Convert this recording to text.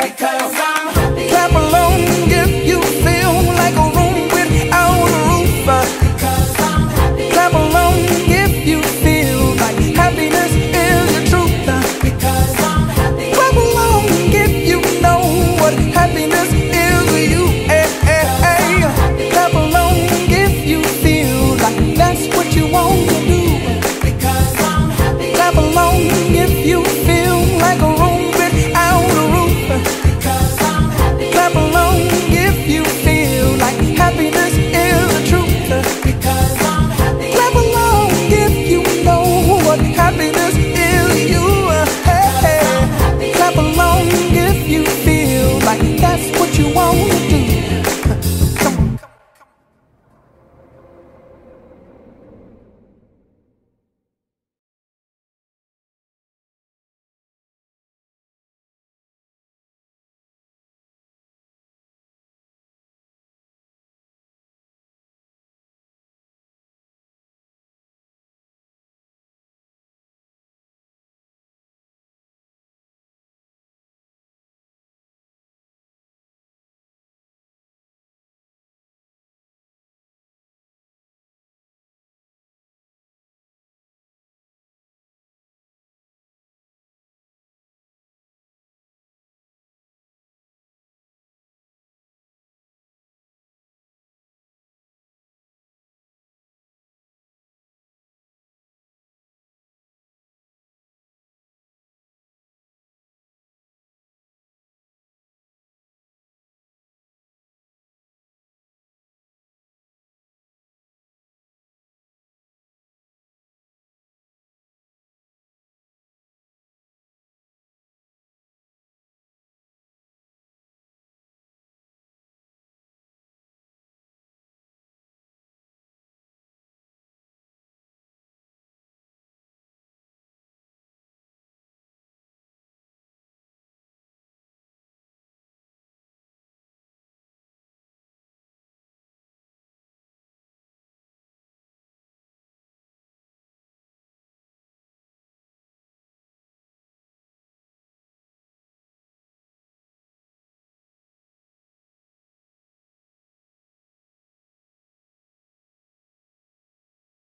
America.